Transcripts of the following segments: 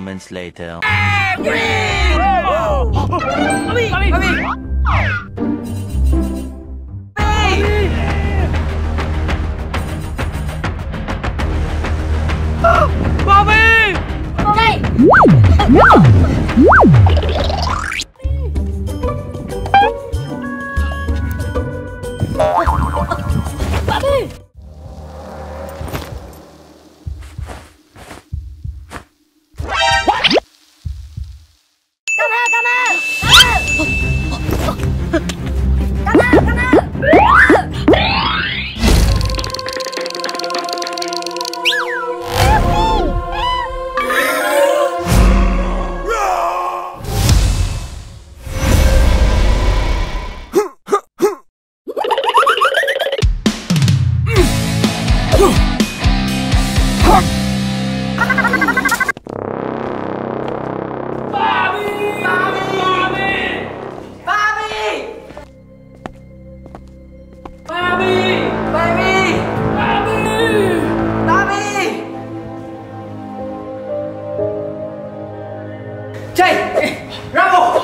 minutes later. 对让步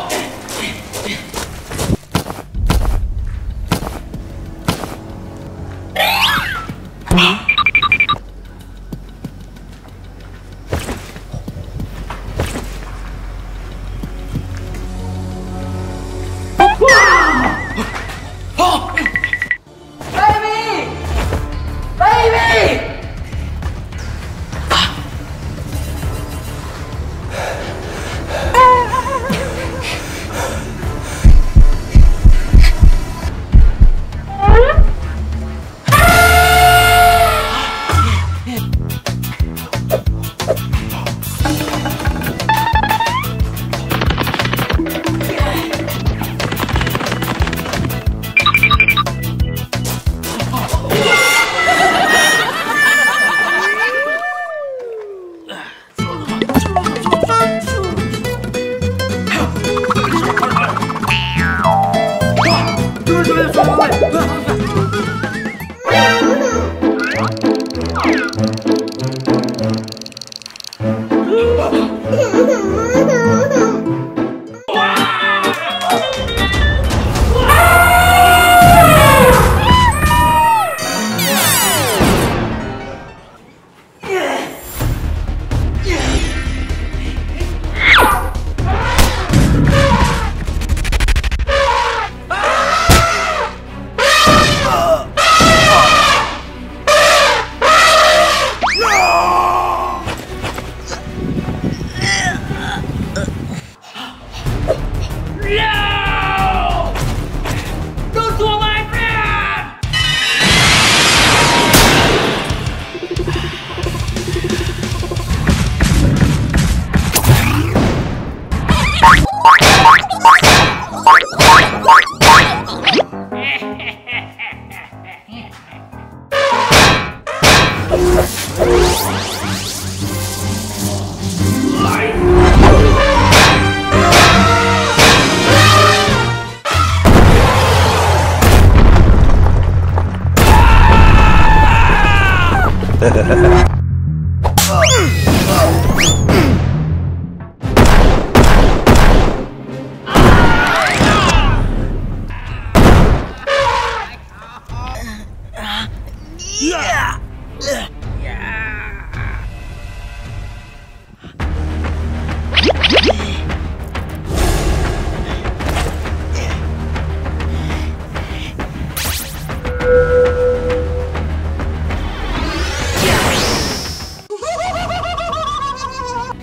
Yeah.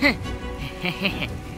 ヘヘヘヘ。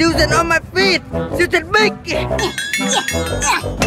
Susan on my feet! Susan big! Attack!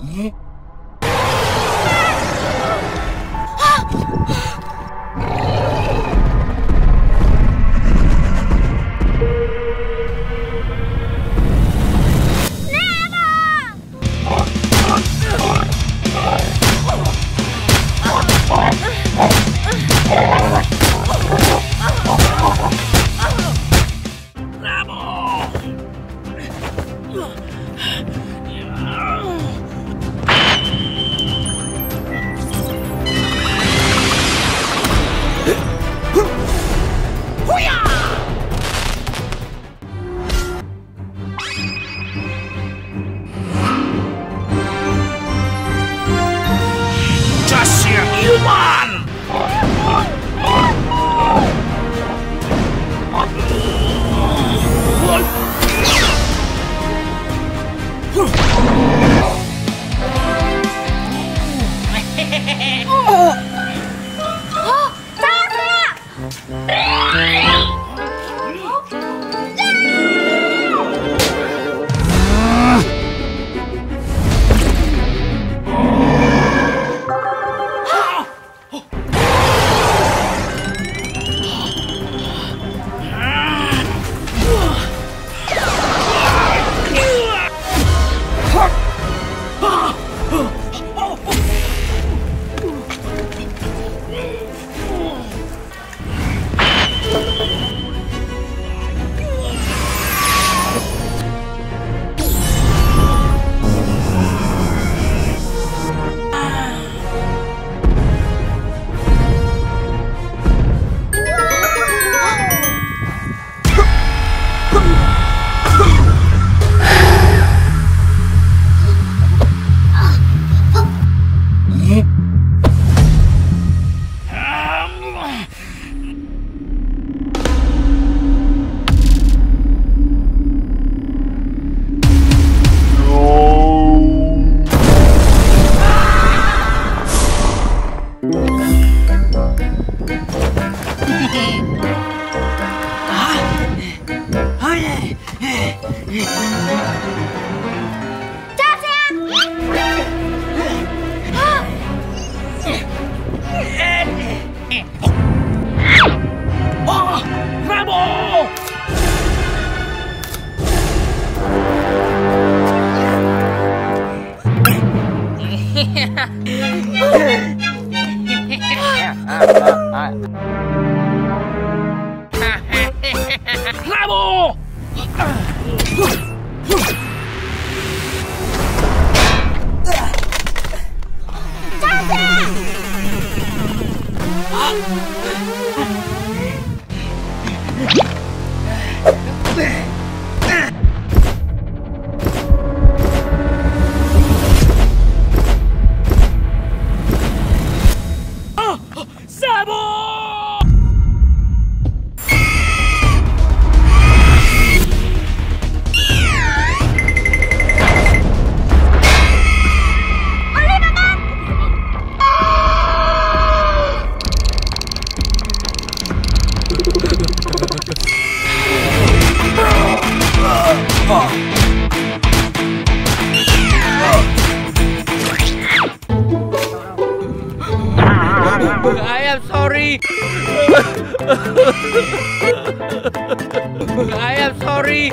一 Oh, Rambo! Sorry. I am sorry.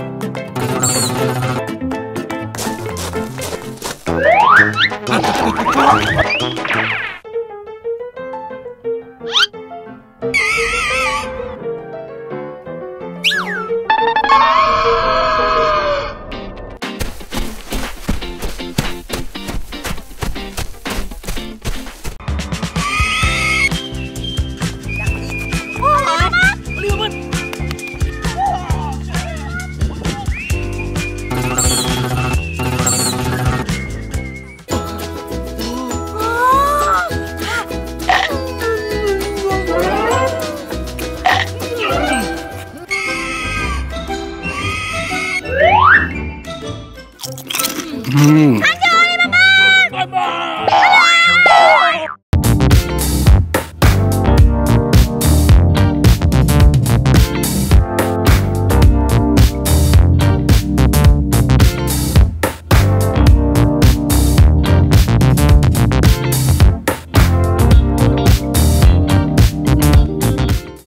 Mm.